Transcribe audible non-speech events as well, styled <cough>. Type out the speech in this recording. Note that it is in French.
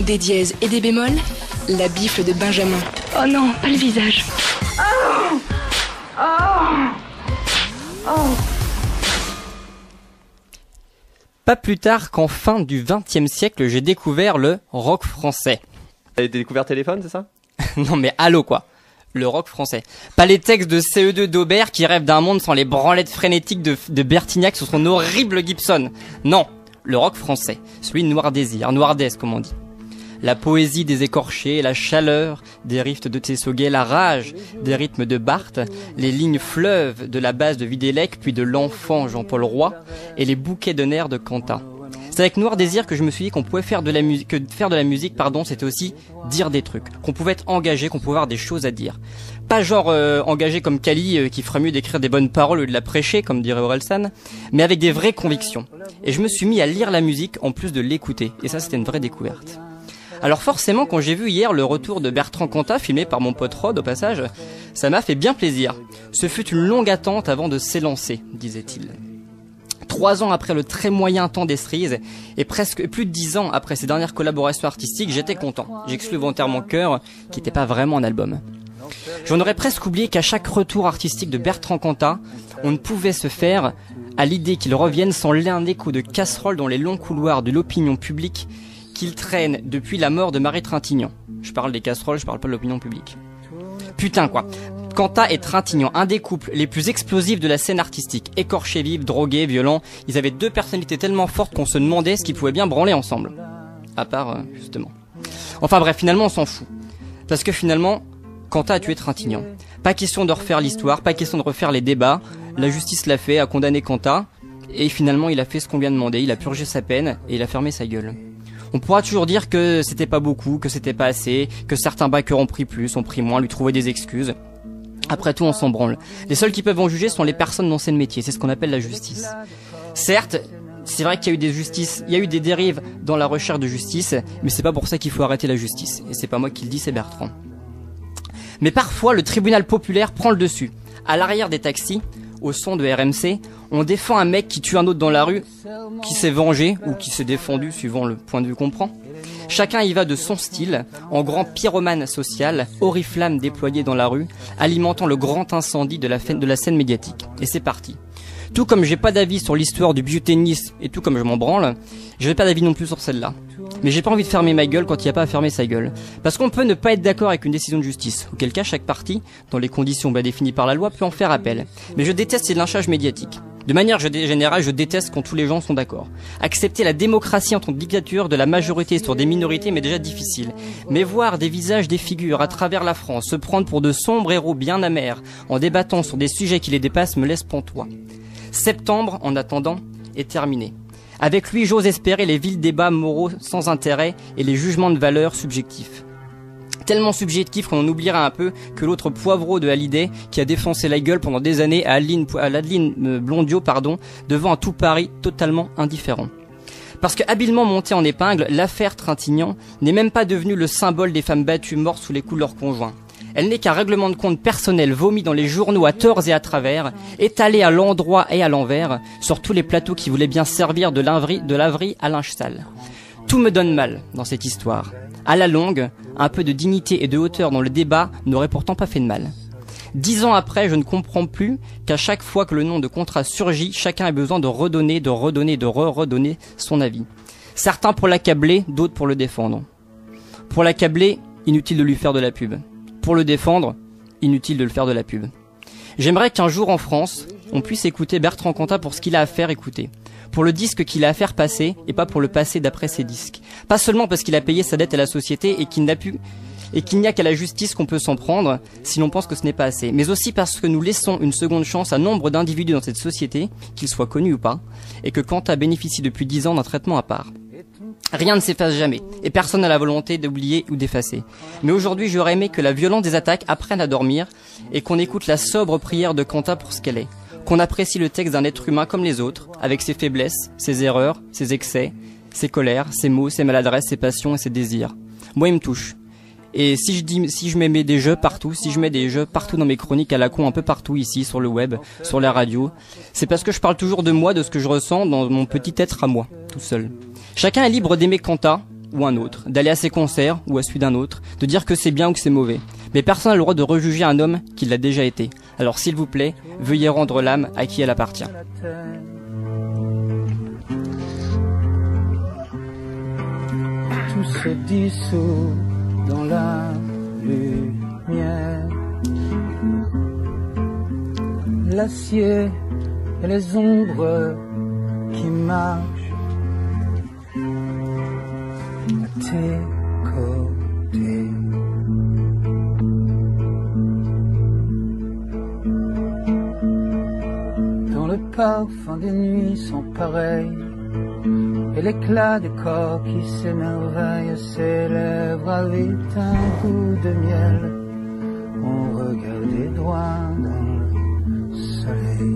Des dièses et des bémols, la bifle de Benjamin. Oh non, pas le visage. Pas plus tard qu'en fin du XXe siècle, j'ai découvert le rock français. T'as découvert téléphone, c'est ça <laughs> non mais allô quoi le rock français. Pas les textes de CE2 d'Aubert qui rêvent d'un monde sans les branlettes frénétiques de, de Bertignac sur son horrible Gibson. Non, le rock français, celui de Noir Désir, Noirdesse comme on dit. La poésie des écorchés, la chaleur des rifts de Tessoguet, la rage des rythmes de Barthes, les lignes fleuves de la base de Vidélec, puis de l'enfant Jean-Paul Roy, et les bouquets de nerfs de Quentin. C'est avec Noir Désir que je me suis dit qu'on pouvait faire de la musique, que faire de la musique, pardon, c'était aussi dire des trucs, qu'on pouvait être engagé, qu'on pouvait avoir des choses à dire. Pas genre euh, engagé comme Kali euh, qui ferait mieux d'écrire des bonnes paroles ou de la prêcher, comme dirait Orelsan, mais avec des vraies convictions. Et je me suis mis à lire la musique en plus de l'écouter, et ça c'était une vraie découverte. Alors forcément, quand j'ai vu hier le retour de Bertrand Cantat, filmé par mon pote Rod au passage, ça m'a fait bien plaisir. Ce fut une longue attente avant de s'élancer, disait-il. Trois ans après le très moyen temps des et presque plus de dix ans après ses dernières collaborations artistiques, j'étais content. J'exclus volontairement Cœur, qui n'était pas vraiment un album. J'en aurais presque oublié qu'à chaque retour artistique de Bertrand Cantat, on ne pouvait se faire à l'idée qu'il revienne sans l'un écho de casserole dans les longs couloirs de l'opinion publique qu'il traîne depuis la mort de Marie Trintignant. Je parle des casseroles, je parle pas de l'opinion publique. Putain quoi. Quanta et Trintignant, un des couples les plus explosifs de la scène artistique, écorchés vifs, drogués, violents, ils avaient deux personnalités tellement fortes qu'on se demandait ce qu'ils pouvaient bien branler ensemble. À part, euh, justement. Enfin bref, finalement on s'en fout. Parce que finalement, Quanta a tué Trintignant. Pas question de refaire l'histoire, pas question de refaire les débats. La justice l'a fait, a condamné Quanta, et finalement il a fait ce qu'on lui a demandé, il a purgé sa peine, et il a fermé sa gueule. On pourra toujours dire que c'était pas beaucoup, que c'était pas assez, que certains backers ont pris plus, ont pris moins, lui trouver des excuses. Après tout, on s'en branle. Les seuls qui peuvent en juger sont les personnes dont c'est le métier. C'est ce qu'on appelle la justice. Certes, c'est vrai qu'il y a eu des justices, il y a eu des dérives dans la recherche de justice, mais c'est pas pour ça qu'il faut arrêter la justice. Et c'est pas moi qui le dis, c'est Bertrand. Mais parfois, le tribunal populaire prend le dessus. À l'arrière des taxis, au son de RMC, on défend un mec qui tue un autre dans la rue, qui s'est vengé ou qui s'est défendu suivant le point de vue qu'on prend. Chacun y va de son style, en grand pyromane social, oriflamme déployé dans la rue, alimentant le grand incendie de la, de la scène médiatique. Et c'est parti. Tout comme j'ai pas d'avis sur l'histoire du biotennis et tout comme je m'en branle, j'ai pas d'avis non plus sur celle-là. Mais j'ai pas envie de fermer ma gueule quand il n'y a pas à fermer sa gueule. Parce qu'on peut ne pas être d'accord avec une décision de justice, auquel cas chaque partie, dans les conditions bien définies par la loi, peut en faire appel. Mais je déteste ces lynchages médiatiques. De manière générale, je déteste quand tous les gens sont d'accord. Accepter la démocratie en tant que dictature de la majorité sur des minorités m'est déjà difficile. Mais voir des visages, des figures à travers la France se prendre pour de sombres héros bien amers en débattant sur des sujets qui les dépassent me laisse pantois. Septembre, en attendant, est terminé. Avec lui, j'ose espérer les vils débats moraux sans intérêt et les jugements de valeur subjectifs tellement subjectif qu'on oubliera un peu que l'autre poivreau de Hallyday qui a défoncé la gueule pendant des années à Adeline, à euh, Blondio pardon, devant un tout Paris totalement indifférent. Parce que habilement montée en épingle, l'affaire Trintignant n'est même pas devenue le symbole des femmes battues mortes sous les coups de leurs conjoints. Elle n'est qu'un règlement de compte personnel vomi dans les journaux à tort et à travers, étalé à l'endroit et à l'envers, sur tous les plateaux qui voulaient bien servir de laverie, de laverie à linge. Tout me donne mal dans cette histoire. À la longue, un peu de dignité et de hauteur dans le débat n'aurait pourtant pas fait de mal. Dix ans après, je ne comprends plus qu'à chaque fois que le nom de contrat surgit, chacun a besoin de redonner, de redonner, de re-redonner son avis. Certains pour l'accabler, d'autres pour le défendre. Pour l'accabler, inutile de lui faire de la pub. Pour le défendre, inutile de le faire de la pub. J'aimerais qu'un jour en France, on puisse écouter Bertrand Cantat pour ce qu'il a à faire écouter pour le disque qu'il a à faire passer et pas pour le passer d'après ses disques. Pas seulement parce qu'il a payé sa dette à la société et qu'il n'y a qu'à la justice qu'on peut s'en prendre si l'on pense que ce n'est pas assez, mais aussi parce que nous laissons une seconde chance à nombre d'individus dans cette société, qu'ils soient connus ou pas, et que Quanta bénéficie depuis dix ans d'un traitement à part. Rien ne s'efface jamais, et personne n'a la volonté d'oublier ou d'effacer. Mais aujourd'hui, j'aurais aimé que la violence des attaques apprenne à dormir, et qu'on écoute la sobre prière de Quanta pour ce qu'elle est qu'on apprécie le texte d'un être humain comme les autres, avec ses faiblesses, ses erreurs, ses excès, ses colères, ses mots, ses maladresses, ses passions et ses désirs. Moi, il me touche. Et si je dis, si je mets des jeux partout, si je mets des jeux partout dans mes chroniques à la con, un peu partout ici, sur le web, sur la radio, c'est parce que je parle toujours de moi, de ce que je ressens dans mon petit être à moi, tout seul. Chacun est libre d'aimer Quanta, ou un autre, d'aller à ses concerts ou à celui d'un autre, de dire que c'est bien ou que c'est mauvais. Mais personne n'a le droit de rejuger un homme qui l'a déjà été. Alors s'il vous plaît, veuillez rendre l'âme à qui elle appartient. Tout se dissout dans la lumière. L'acier et les ombres qui marchent tes. Dans le parfum des nuits sont pareils et l'éclat des corps qui s'émerveillent, ses lèvres avaient un goût de miel. On regardait droit dans le soleil.